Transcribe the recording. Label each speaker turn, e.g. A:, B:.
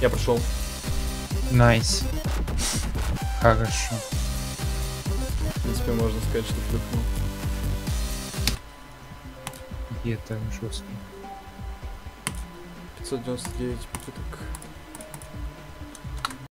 A: Я прошел.
B: Nice. Хорошо.
A: В принципе, можно сказать, что флюкнул.
B: Где там жесткий.
A: 599 попыток.